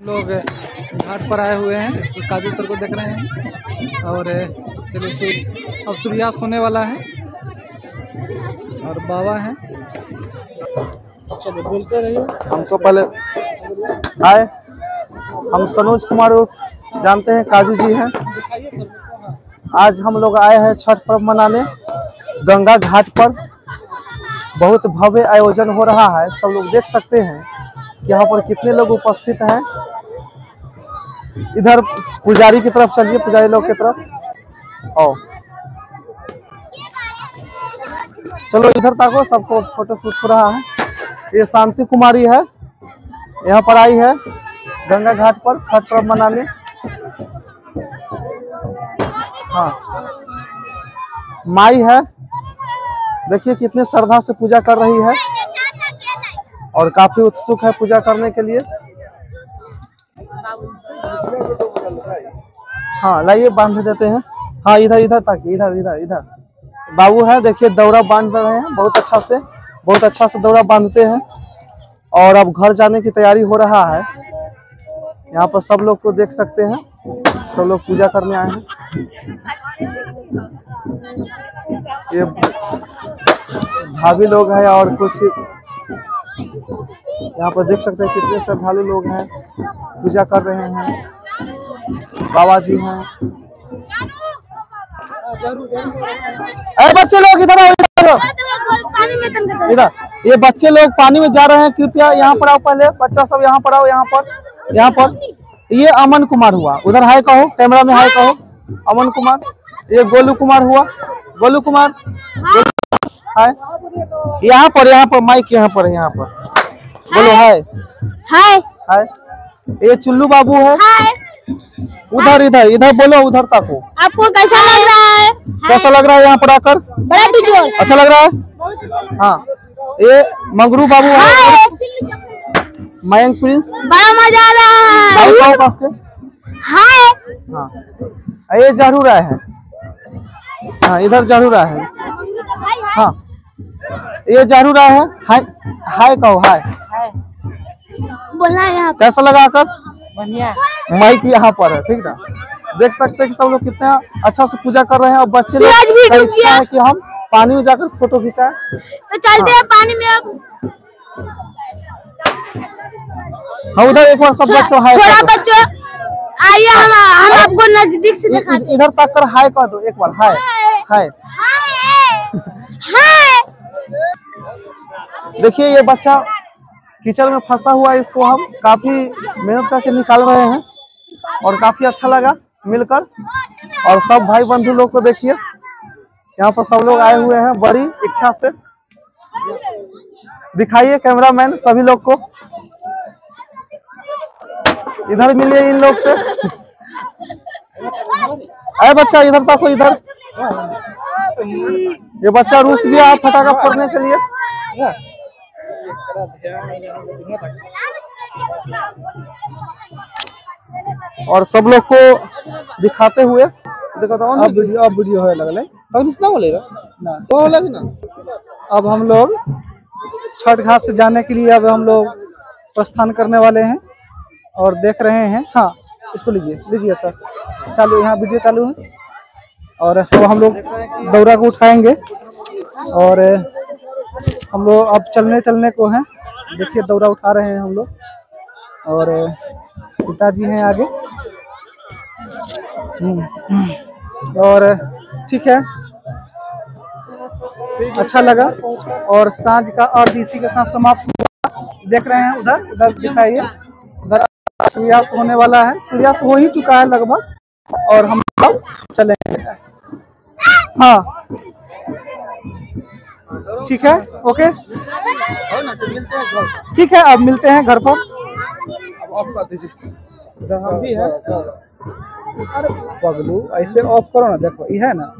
लोग घाट पर आए हुए हैं इस काजू सर को देख रहे हैं। और चलिए सूर्य अब सूर्यास्त होने वाला है। और बाबा हैं। चलो बोलते रहिए। हमको पहले आए। हम सनोज कुमार जानते हैं काजू जी हैं। आज हम लोग आए हैं छठ पर्व मनाने। गंगा घाट पर बहुत भव्य आयोजन हो रहा है सब लोग देख सकते हैं। यहाँ पर कितने लोग उपस्थित हैं? इधर पुजारी की तरफ़, चलिए पुजारी लोग की तरफ़। आओ। चलो, इधर ताको, सबको फ़ोटो शूट हो रहा है। ये शांति कुमारी है। यहाँ पर आई है। गंगा घाट पर छठ पर्व मनाने। हाँ। माई है। देखिए कितने श्रद्धा से पूजा कर रही है। और काफ़ी उत्सुक है पूजा करने के लिए। हाँ लाइए, बाँध देते हैं। हाँ इधर इधर ताकि, इधर इधर इधर। बाबू है, देखिए, दौरा बाँध रहे हैं, बहुत अच्छा से, बहुत अच्छा से दौरा बांधते हैं। और अब घर जाने की तैयारी हो रहा है। यहाँ पर सब लोग को देख सकते हैं, सब लोग पूजा करने आए हैं। ये भाभी लोग हैं और कुछ यहाँ पर देख सकते हैं कितने श्रद्धालु लोग हैं पूजा कर रहे हैं बाबा जी हैं। अरे बच्चे लोग इधर आओ इधर इधर ये बच्चे लोग पानी में जा रहे हैं कृपया यहाँ पर आओ पहले बच्चा सब यहाँ पर आओ यहाँ पर यहाँ पर। ये अमन कुमार हुआ उधर हाय कहो कैमरा में हाय कहो। अमन कुमार ये गोलू कुमार हुआ। गोलू कुमार हाय। यहाँ पर यहाँ पर माइक यहाँ पर है, यहाँ पर। बोलो हाय। हाय। हाय। ये चुल्लू बाबू है। हाय। उधर इधर इधर बोलो उधर तक। हो आपको कैसा लग रहा है? कैसा लग रहा है यहाँ पर आकर? बड़ा बिजोर। अच्छा लग रहा है? हाँ। ये मंगरू बाबू है। मयंक प्रिंस। बड़ा मज़ा आ रहा है पास के? हाय। हाँ। ये ज़रूर आए हैं। हाँ इधर ज़रूर आए हैं। हाँ। ये ज़रूर आए हैं। हाय। हाय कहो हाय। बोलना है यहाँ कैसा लगा आकर? बढ़िया। माइक यहाँ पर है ठीक ना? देख सकते हैं कि सब लोग कितना अच्छा से पूजा कर रहे हैं और बच्चे लोग इच्छा है कि हम पानी में जाकर फ़ोटो खिंचाएँ। तो चलते हैं पानी में अब। हाँ उधर एक बार सब बच्चों हाय थोड़ा कर दो। बच्चों आइए हम हम आपको नज़दीक से दिखाते इधर तक कर हाय कर दो एक बार हाय। हाय। हाय। देखिए ये बच्चा कीचड़ में फंसा हुआ इसको हम काफ़ी मेहनत करके निकाल रहे हैं और काफ़ी अच्छा लगा मिलकर। और सब भाई बंधु लोग को देखिए, यहाँ पर सब लोग आए हुए हैं बड़ी इच्छा से। दिखाइए कैमरामैन सभी लोग को। इधर मिलिए इन लोग से। अरे बच्चा, इधर तक इधर। ये बच्चा रूस गया फटाखा फोड़ने के लिए। और सब लोग को दिखाते हुए देखो तो अब वीडियो अब वीडियो होने लगल है अब रिश्ता बोलेगा ना। तो लगे ना? अब हम लोग छठ घाट से जाने के लिए अब हम लोग प्रस्थान करने वाले हैं और देख रहे हैं। हाँ इसको लीजिए। लीजिए सर। चालू यहाँ वीडियो चालू है। और अब हम लोग दौरा को उठाएँगे। और हम लोग अब चलने चलने को हैं। देखिए, दौरा उठा रहे हैं हम लोग। और, पिताजी हैं आगे। हम्म। और, ठीक है। अच्छा लगा। और साँझ का और इसी के साथ समाप्त देख रहे हैं उधर उधर दिखाइए। उधर सूर्यास्त होने वाला है। सूर्यास्त हो ही चुका है लगभग। और हम लोग चलेंगे। हाँ। ठीक है? ओके ठीक है अब मिलते हैं घर पर। ऑफ़ कर दीजिए हम भी है। अरे पगलू ऐसे ऑफ़ करो ना देखो ये है ना।